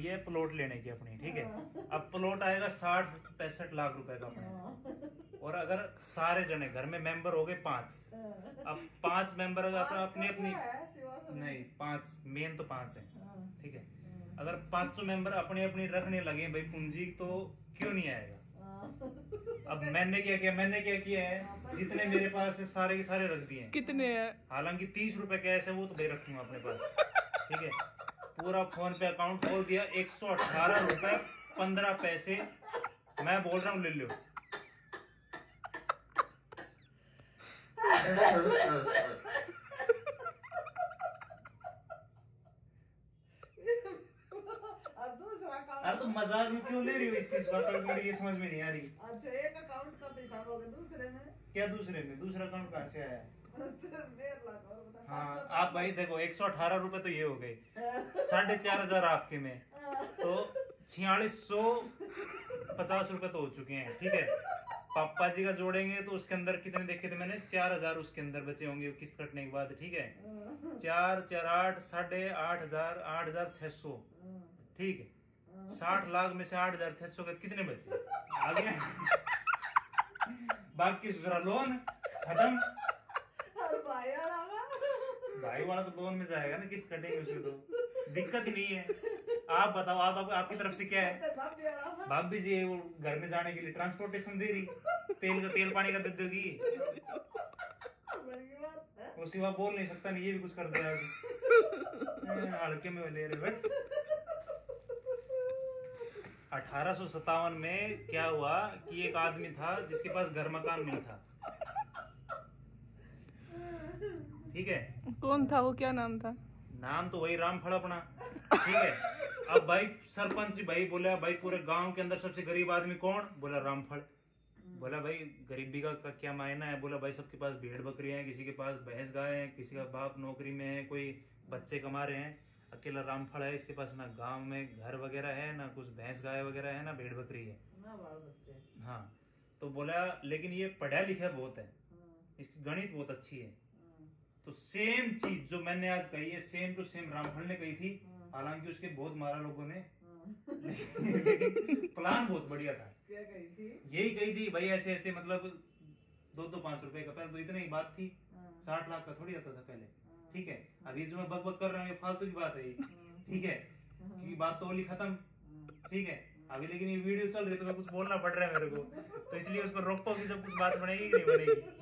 पड़ी है प्लॉट लेने की अपनी ठीक है? अब प्लॉट आएगा साठ पैंसठ लाख रुपए का अपने। और अगर सारे जने घर में मेंबर हो गए पाँच अब पाँच मेंबर अगर अपना अपनी अपनी नहीं पाँच मेन तो पाँच है ठीक है? अगर पाँचों मेंबर अपनी अपनी रखने लगे भाई पूंजी तो क्यों नहीं आएगा? अब मैंने क्या किया मैंने क्या किया है? जितने मेरे पास है सारे के सारे रख दिए कितने हैं? हालाँकि तीस रुपए कैश है वो तो भाई रखूँगा अपने पास ठीक है? पूरा फ़ोन पे अकाउंट खोल दिया एक सौ अठारह रुपए पंद्रह पैसे। मैं बोल रहा हूँ ले लो अरे तो मज़ाक में क्यों ले रही हो इस चीज़ का? तो मेरी ये समझ में नहीं आ रही। अच्छा एक अकाउंट का तो हिसाब हो गया दूसरे में। क्या दूसरे में? दूसरा अकाउंट कहाँ से आया? बता हाँ आप भाई देखो एक सौ अठारह रुपए तो ये हो गए। साढ़े चार हज़ार आपके में। तो छियालीस सौ पचास रुपए तो हो चुके हैं ठीक है? पापा जी का जोड़ेंगे तो उसके अंदर कितने देखे थे मैंने? चार हज़ार उसके अंदर बचे होंगे किस्त कटने के बाद ठीक है? चार चार आठ साढ़े आठ हज़ार आठ हज़ार छह सौ ठीक है? साठ लाख में से आठ हज़ार छह सौ कितने बचे? आगे बाकी दूसरा लोन खत्म। भाई वाला तो लोन में जाएगा ना किस कटेंगे उसके तो? दिक्कत ही नहीं है। आप बताओ आप, आप आपकी तरफ़ से क्या है? भाभी जी वो घर में जाने के लिए ट्रांसपोर्टेशन दे रही। तेल का तेल पानी का दे दोगी। वो सिवा बोल नहीं सकता नहीं ये भी कुछ कर दिया। हड़के में ले रहे अठारह में क्या हुआ कि एक आदमी था जिसके पास घर मकान नहीं था। ठीक है? कौन था वो? क्या नाम था? नाम तो वही रामफल अपना। ठीक है? अब भाई सरपंच भाई बोला भाई पूरे गाँव के अंदर सबसे गरीब आदमी कौन? बोला रामफल बोला भाई गरीबी का, का क्या मायना है? बोला भाई सबके पास भेड़ बकरियाँ हैं किसी के पास भैंस गाय है किसी का बाप नौकरी में है कोई बच्चे कमा रहे हैं। अकेला रामफल है इसके पास ना गाँव में घर वगैरह है ना कुछ भैंस गाय वगैरह है ना भेड़ बकरी है। ना हाँ। तो बोला लेकिन ये पढ़ा लिखा बहुत है। हाँ, इसकी गणित बहुत अच्छी हाँ, तो सेम चीज़ जो मैंने आज कही है सेम टू सेम रामफल ने कही थी। हाँ, हालाँकि उसके बहुत मारा लोगों ने। हाँ। प्लान बहुत बढ़िया था। क्या कही थी? यही कही थी भाई ऐसे ऐसे मतलब दो दो पाँच रुपए का पहले तो इतनी ही बात थी। हाँ, साठ लाख का थोड़ी आता था पहले। हाँ, ठीक है? अभी जो मैं बक बक कर रहा हूँ ये फालतू की बात है हाँ, ठीक है? क्योंकि बात तो होली खत्म। हाँ। ठीक है? अभी लेकिन ये वीडियो चल रही है तो मैं कुछ बोलना पड़ रहा है मेरे को। तो इसलिए उसको रोको कि सब कुछ बात बनेगी कि नहीं बनेगी।